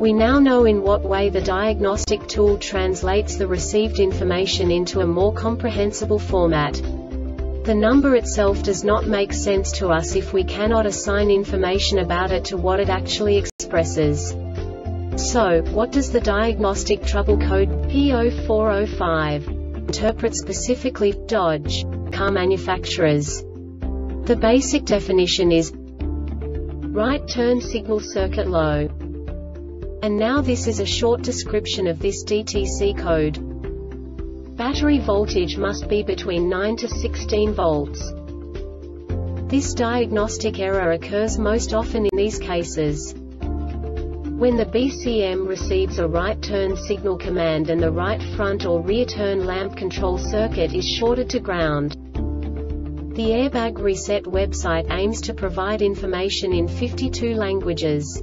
We now know in what way the diagnostic tool translates the received information into a more comprehensible format. The number itself does not make sense to us if we cannot assign information about it to what it actually expresses. So, what does the diagnostic trouble code P0405 interpret specifically Dodge car manufacturers? The basic definition is right turn signal circuit low. And now this is a short description of this DTC code. Battery voltage must be between 9 to 16 volts. This diagnostic error occurs most often in these cases. When the BCM receives a right turn signal command and the right front or rear turn lamp control circuit is shorted to ground. The Airbag Reset website aims to provide information in 52 languages.